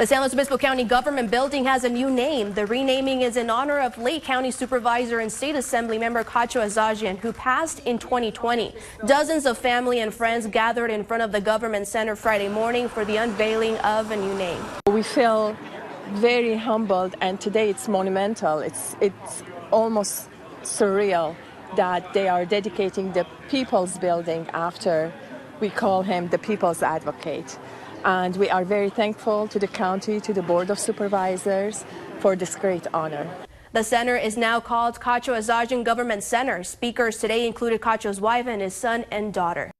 The San Luis Obispo County Government Building has a new name. The renaming is in honor of late County Supervisor and State Assembly member Katcho Achadjian, who passed in 2020. Dozens of family and friends gathered in front of the Government Center Friday morning for the unveiling of a new name. We feel very humbled, and today it's monumental. It's it's almost surreal that they are dedicating the People's Building after we call him the People's Advocate. And we are very thankful to the county, to the Board of Supervisors for this great honor. The center is now called Katcho Achadjian Government Center. Speakers today included Katcho's wife and his son and daughter.